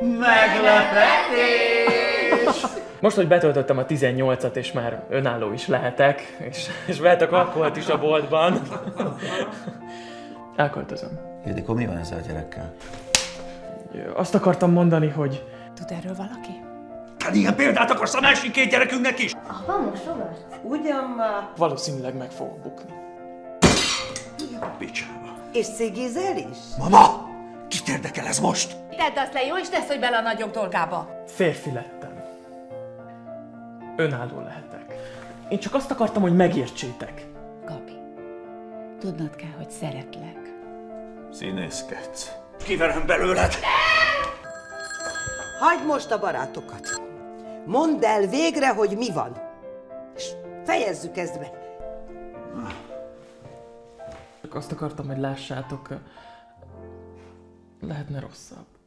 Meglepetés! Most, hogy betöltöttem a 18-at, és már önálló is lehetek, és, és vehetek alkoholt is a boltban, elköltözöm. Ildikó, mi van ezzel a gyerekkel? Azt akartam mondani, hogy Tud erről valaki? Hát ilyen példát akarsz a másik két gyerekünknek is? Apa, mosogatsz? Ugyan már. valószínűleg meg fogok bukni. Picsába. És cigizel is? Mama! Kit érdekel ez most? Tedd azt le, jó is tesz, hogy bele a nagyok dolgába. Férfi lettem. Önálló lehetek. Én csak azt akartam, hogy megértsétek. Gabi, tudnod kell, hogy szeretlek. Színészkedsz. Kiverem belőled! Hagyd most a barátokat. Mondd el végre, hogy mi van. És fejezzük ezt be. Csak azt akartam, hogy lássátok, lehetne rosszabb.